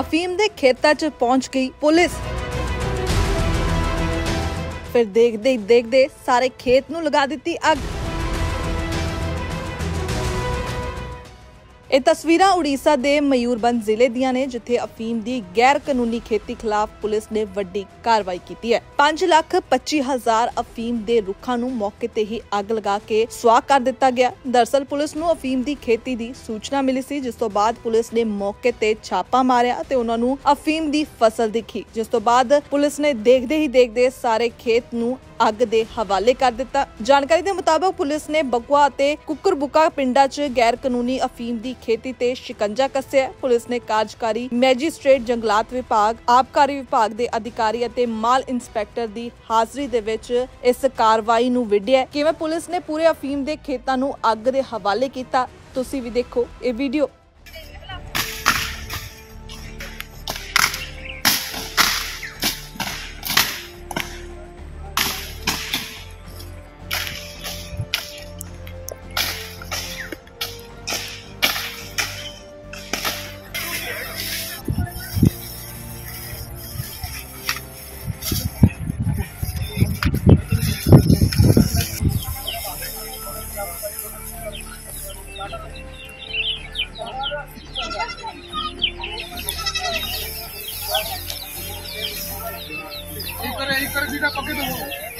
ਅਫੀਮ ਦੇ ਖੇਤਾਂ 'ਚ ਪਹੁੰਚ ਗਈ ਪੁਲਿਸ। ਫਿਰ ਦੇਖਦੇ ਹੀ ਦੇਖਦੇ ਸਾਰੇ ਖੇਤ ਨੂੰ ਲਗਾ ਦਿੱਤੀ ਅੱਗ। ਇਹ ਤਸਵੀਰਾਂ ਉੜੀਸਾ ਦੇ ਮਯੂਰਬੰਦ ਜ਼ਿਲ੍ਹੇ ਦੀਆਂ ਨੇ, ਜਿੱਥੇ ਅਫੀਮ ਦੀ ਗੈਰ ਕਾਨੂੰਨੀ ਖੇਤੀ ਖਿਲਾਫ ਪੁਲਿਸ ਨੇ ਵੱਡੀ ਕਾਰਵਾਈ ਕੀਤੀ ਹੈ। 5 ਲੱਖ 25 ਹਜ਼ਾਰ ਅਫੀਮ ਦੇ ਰੁੱਖਾਂ ਨੂੰ ਮੌਕੇ ਤੇ ਹੀ ਅੱਗ ਲਗਾ ਕੇ ਸੁਆਹ ਕਰ ਦਿੱਤਾ ਗਿਆ। ਦਰਸਲ ਪੁਲਿਸ ਨੂੰ ਅਫੀਮ ਦੀ ਖੇਤੀ ਦੀ ਸੂਚਨਾ ਮਿਲੀ ਸੀ, ਜਿਸ ਤੋਂ ਬਾਅਦ ਪੁਲਿਸ ਨੇ ਮੌਕੇ ਤੇ ਛਾਪਾ ਮਾਰਿਆ ਤੇ ਉਹਨਾਂ ਨੂੰ ਅਫੀਮ ਦੀ ਫਸਲ ਦਿਖੀ। ਜਿਸ ਤੋਂ ਬਾਅਦ ਪੁਲਿਸ ਨੇ ਦੇਖਦੇ ਹੀ ਦੇਖਦੇ ਸਾਰੇ ਖੇਤ ਨੂੰ ਅੱਗ ਦੇ ਹਵਾਲੇ ਕਰ ਦਿੱਤਾ। ਜਾਣਕਾਰੀ ਦੇ ਮੁਤਾਬਕ ਪੁਲਿਸ ਨੇ ਬਕਵਾ ਅਤੇ ਕੁੱਕਰਬੁਕਾ ਪਿੰਡਾਂ 'ਚ ਗੈਰ ਕਾਨੂੰਨੀ ਅਫੀਮ ਦੀ ਖੇਤੀ ਤੇ ਸ਼ਿਕੰਜਾ ਕੱਸਿਆ। ਪੁਲਿਸ ਨੇ ਕਾਰਜਕਾਰੀ ਮੈਜਿਸਟ੍ਰੇਟ ਜੰਗਲਾਤ ਵਿਭਾਗ, ਆਬਕਾਰੀ ਵਿਭਾਗ ਦੇ ਅਧਿਕਾਰੀ ਅਤੇ ਮਾਲ ਇੰਸਪੈਕਟਰ ਦੀ ਹਾਜ਼ਰੀ ਦੇ ਵਿੱਚ ਇਸ ਕਾਰਵਾਈ ਨੂੰ ਵਿੱਢਿਆ ਕਿਵੇਂ ਪੁਲਿਸ ਨੇ ਪੂਰੇ ਅਫੀਮ ਦੇ ਖੇਤਾਂ ਨੂੰ ਅੱਗ ਦੇ ਹਵਾਲੇ ਕੀਤਾ, ਤੁਸੀਂ ਵੀ ਦੇਖੋ ਇਹ ਵੀਡੀਓ। इधर इधर सीधा पकड़ दो